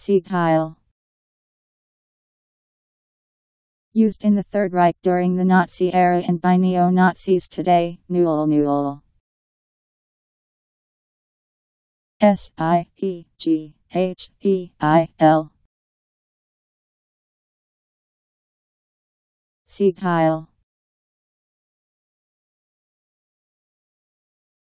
Sieg Heil. Used in the Third Reich during the Nazi era and by neo-Nazis today, Newell Newell. S I E G H E I L. Sieg Heil.